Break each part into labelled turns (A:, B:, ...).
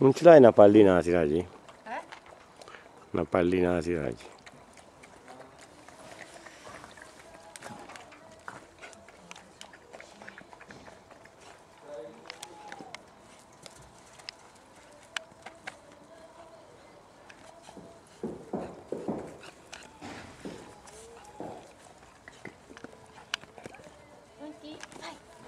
A: Non ce l'hai una pallina da tirargli?
B: Eh?
A: Una pallina da tirargli. Thank.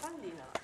A: ハンディな。